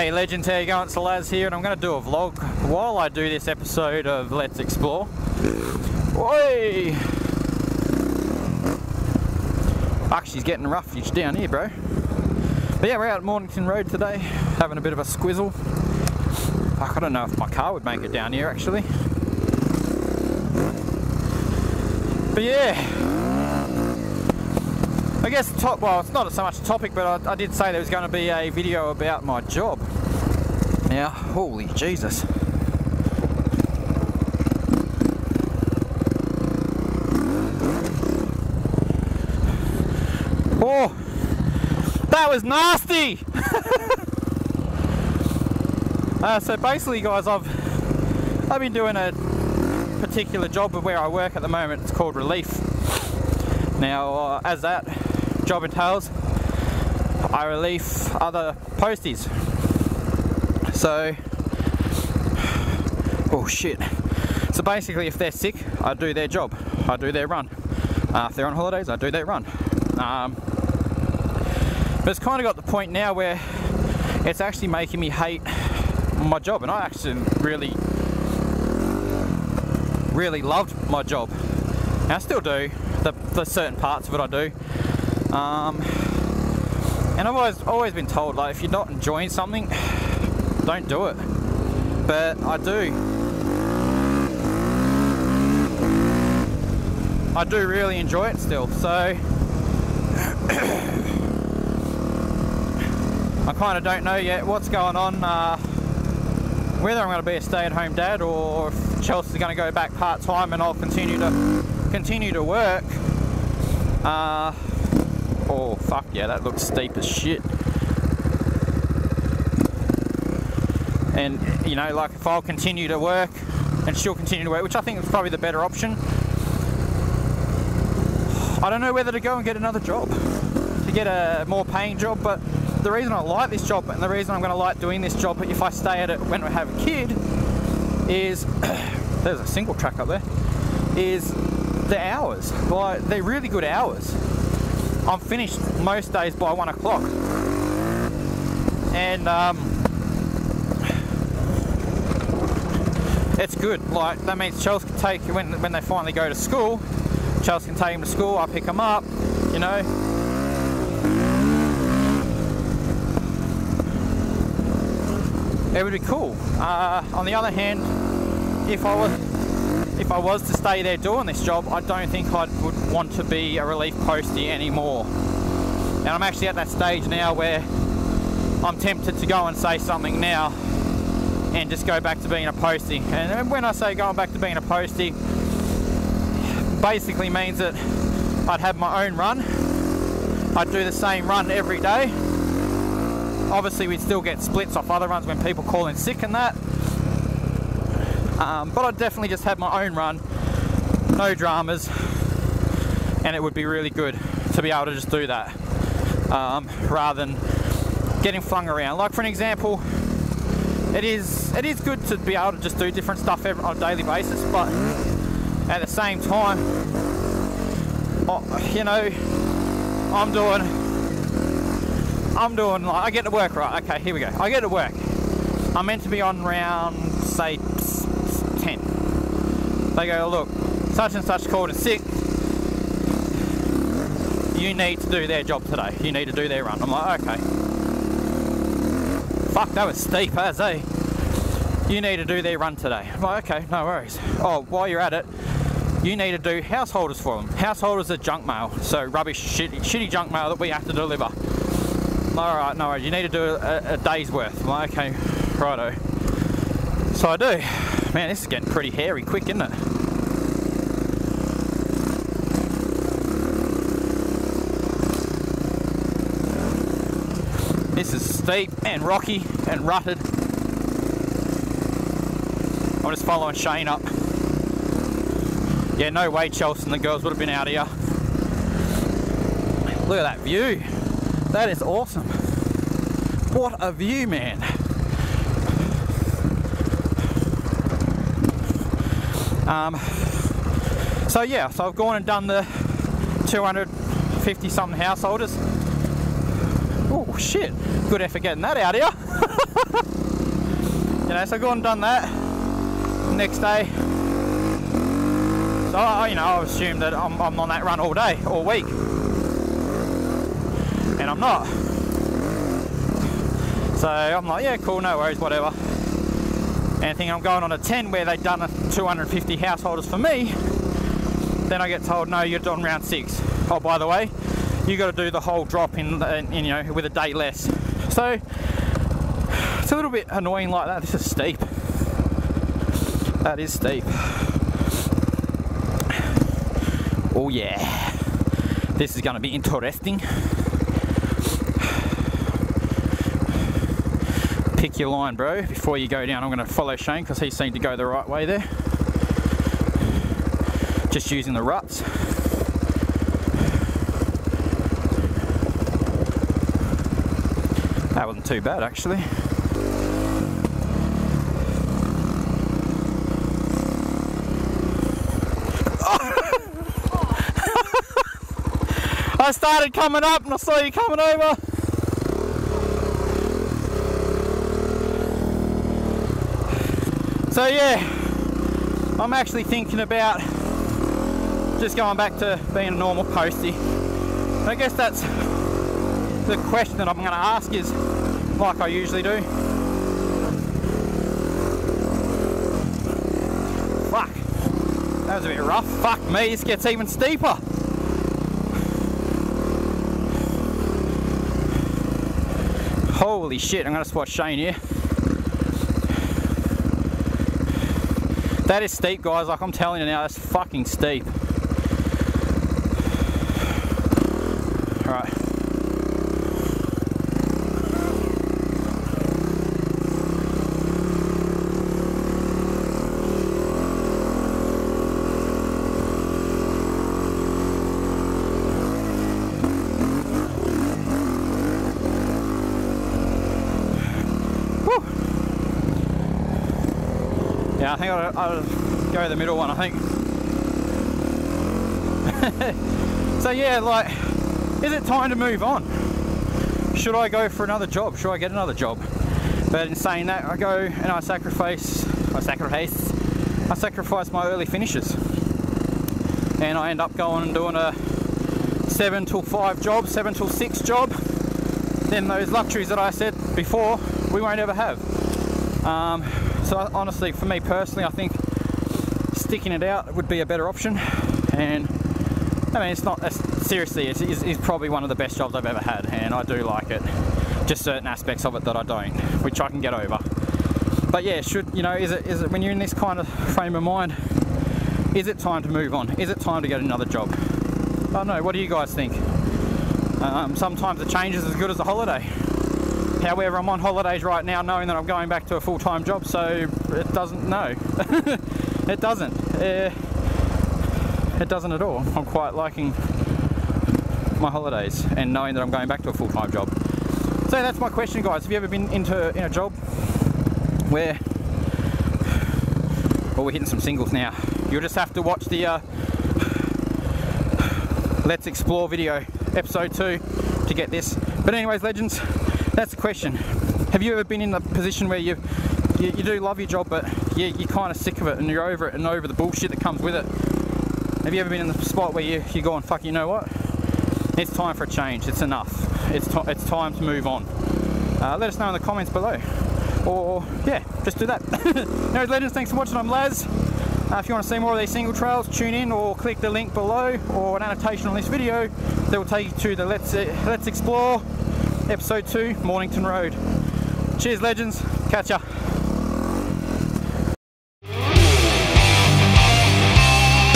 G'day legends, how you going? It's Laz here and I'm going to do a vlog while I do this episode of Let's Explore. Oi! Fuck, she's getting rough down here, bro. But yeah, we're out at Mornington Road today, having a bit of a squizzle. Fuck, I don't know if my car would make it down here actually. But yeah, I guess top, well, it's not so much a topic, but I, I did say there was going to be a video about my job. Now, holy Jesus. Oh, that was nasty! uh, so basically, guys, I've I've been doing a particular job of where I work at the moment. It's called relief. Now, uh, as that job entails, I relief other posties. So, oh shit. So basically, if they're sick, I do their job. I do their run. Uh, if they're on holidays, I do their run. Um, but it's kind of got the point now where it's actually making me hate my job, and I actually really, really loved my job. And I still do. The, the certain parts of it I do. Um, and I've always, always been told, like, if you're not enjoying something, don't do it. But I do. I do really enjoy it still, so I kind of don't know yet what's going on, uh, whether I'm going to be a stay-at-home dad or if Chelsea's going to go back part-time and I'll continue to continue to work. Uh, Oh, fuck yeah, that looks steep as shit. And, you know, like if I'll continue to work and she'll continue to work, which I think is probably the better option, I don't know whether to go and get another job, to get a more paying job, but the reason I like this job and the reason I'm going to like doing this job if I stay at it when I have a kid is, there's a single track up there, is the hours. Like, they're really good hours. I'm finished most days by one o'clock. And um, it's good. Like that means Chelsea can take when when they finally go to school. Chelsea can take them to school. I pick them up. You know. It would be cool. Uh, on the other hand, if I was if I was to stay there doing this job, I don't think I would want to be a relief postie anymore. And I'm actually at that stage now where I'm tempted to go and say something now and just go back to being a postie. And when I say going back to being a postie, basically means that I'd have my own run. I'd do the same run every day. Obviously, we'd still get splits off other runs when people call in sick and that. Um, but I'd definitely just have my own run, no dramas, and it would be really good to be able to just do that um, rather than getting flung around. Like for an example, it is it is good to be able to just do different stuff every, on a daily basis, but at the same time, you know, I'm doing I'm doing like I get to work right. Okay, here we go. I get to work. I'm meant to be on round say 10. They go, look, such and such called in sick. You need to do their job today. You need to do their run. I'm like, okay. Fuck, that was steep as eh? You need to do their run today. I'm like, okay, no worries. Oh, while you're at it, you need to do householders for them. Householders are junk mail, so rubbish, shitty, shitty junk mail that we have to deliver. All right, no worries. You need to do a, a day's worth. I'm like, okay, righto. So I do. Man, this is getting pretty hairy quick, isn't it? This is steep and rocky and rutted. I'm just following Shane up. Yeah, no way Chelsea and the girls would have been out of here. Look at that view. That is awesome. What a view, man. Um, so yeah, so I've gone and done the 250 something householders. Oh shit, good effort getting that out here. You know, so I go and done that. Next day, so I, you know, I assume that I'm, I'm on that run all day, all week, and I'm not. So I'm like, yeah, cool, no worries, whatever. And thinking I'm going on a 10 where they've done 250 householders for me, then I get told, no, you're on round six. Oh, by the way, you got to do the whole drop in, in, you know, with a day less. So it's a little bit annoying like that. This is steep. That is steep. Oh yeah, this is going to be interesting. Pick your line, bro. Before you go down, I'm going to follow Shane because he seemed to go the right way there. Just using the ruts. That wasn't too bad actually. I started coming up and I saw you coming over. So yeah, I'm actually thinking about just going back to being a normal postie. I guess that's the question that I'm going to ask is, like I usually do, fuck, that was a bit rough. Fuck me, this gets even steeper. Holy shit, I'm gonna spot Shane here. That is steep, guys. Like I'm telling you now, that's fucking steep. All right. Yeah, I think I'll, I'll go the middle one, I think. so yeah, like, is it time to move on? Should I go for another job? Should I get another job? But in saying that, I go and I sacrifice, I sacrifice, I sacrifice my early finishes. And I end up going and doing a seven till five job, seven till six job. Then those luxuries that I said before, we won't ever have. Um, so honestly, for me personally, I think sticking it out would be a better option. And I mean, it's not seriously, it's, it's, it's, probably one of the best jobs I've ever had, and I do like it. Just certain aspects of it that I don't, which I can get over. But yeah, should you know, is it is it when you're in this kind of frame of mind? Is it time to move on? Is it time to get another job? I don't know. What do you guys think? Um, sometimes a change is as good as a holiday. However, I'm on holidays right now knowing that I'm going back to a full-time job, so it doesn't, no. it doesn't. Uh, it doesn't at all. I'm quite liking my holidays and knowing that I'm going back to a full-time job. So that's my question, guys. Have you ever been into in a job where, well, we're hitting some singles now. You'll just have to watch the uh, Let's Explore video, episode two, to get this. But anyways, legends, that's the question. Have you ever been in a position where you you, you do love your job, but you, you're kind of sick of it and you're over it and over the bullshit that comes with it? Have you ever been in the spot where you, you're going, fuck, you know what? It's time for a change. It's enough. It's, it's time to move on. Uh, let us know in the comments below. Or, yeah, just do that. Anyways, legends, thanks for watching. I'm Laz. Uh, if you want to see more of these single trails, tune in or click the link below or an annotation on this video that will take you to the Let's, Let's Explore episode 2 Mornington Road. Cheers legends, catch ya.